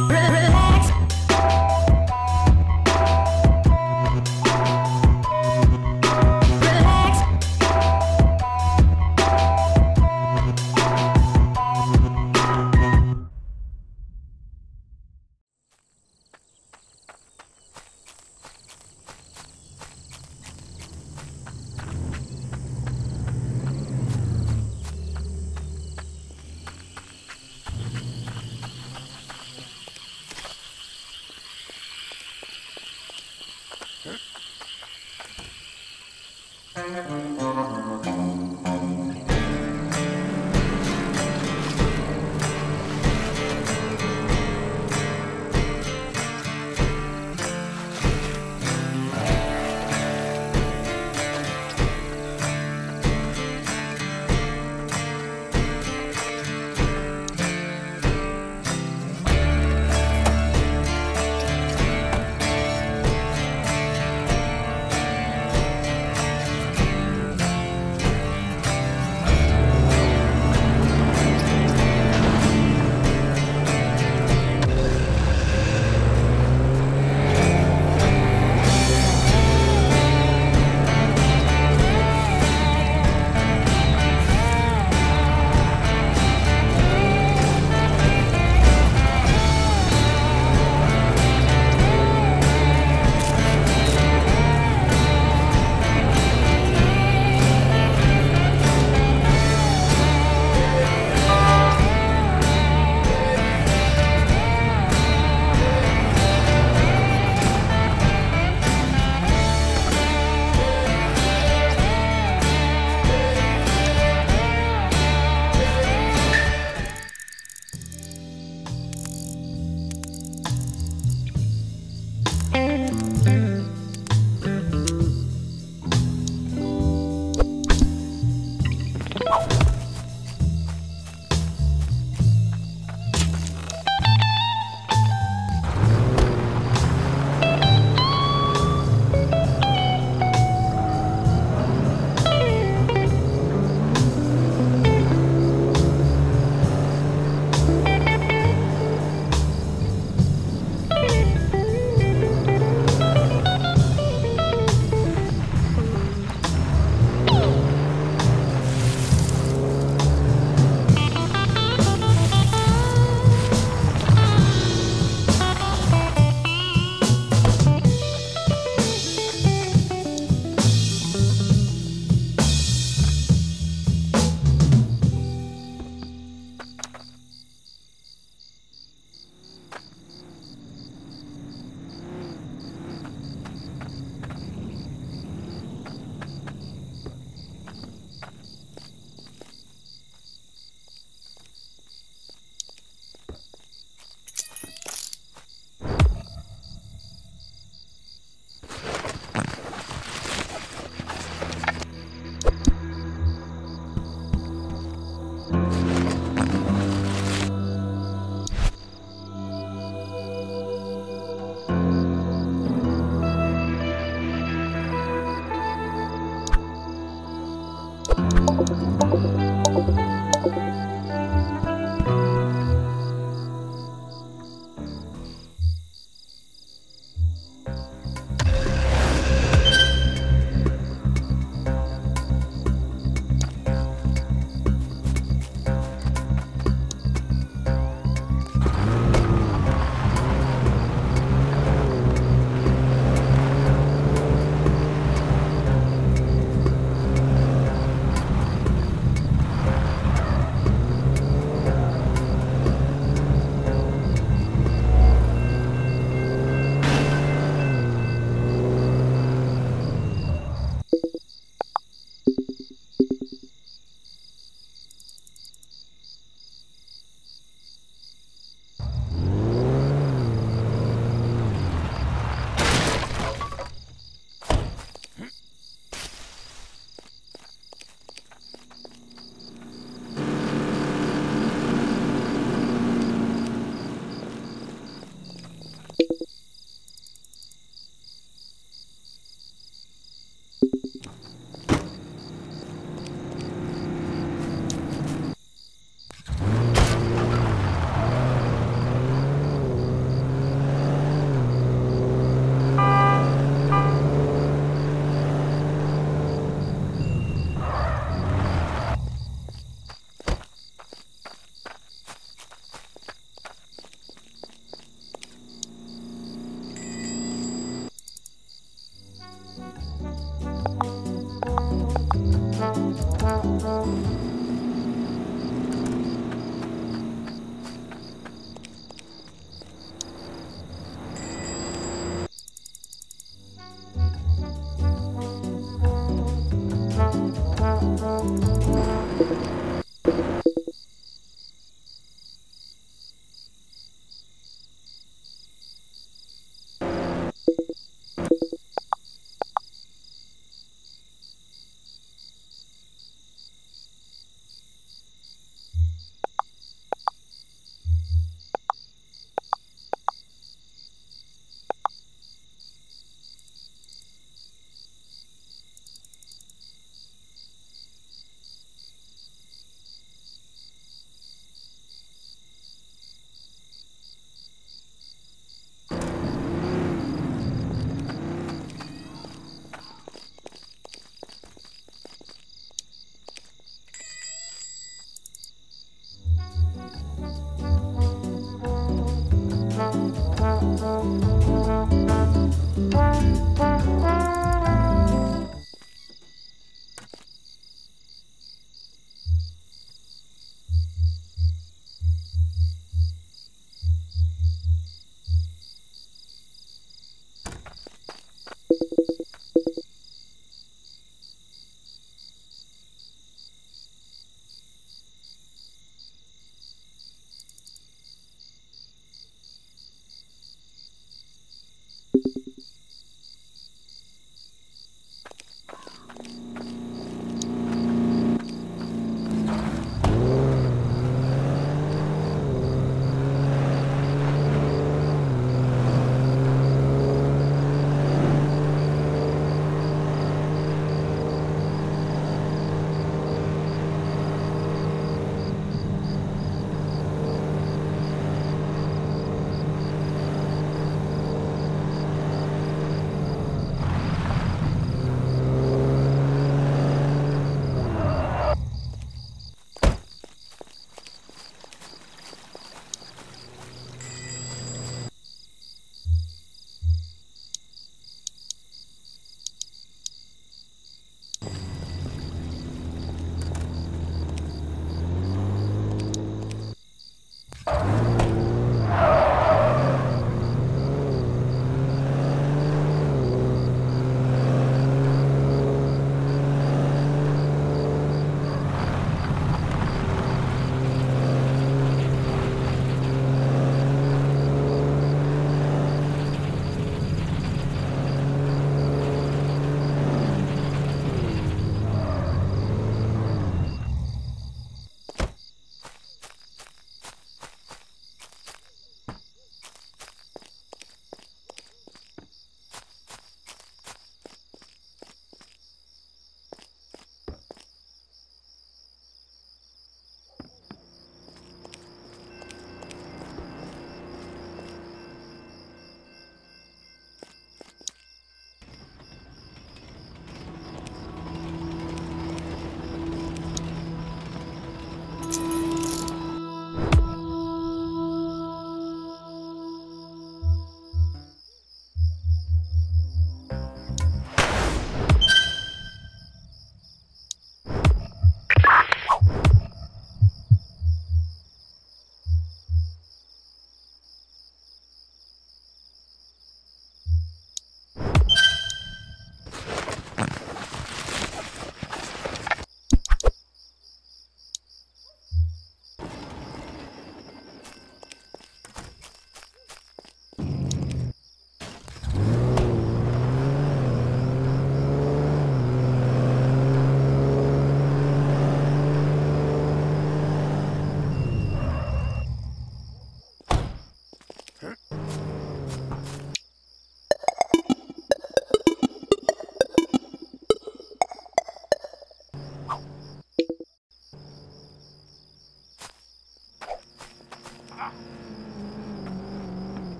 人。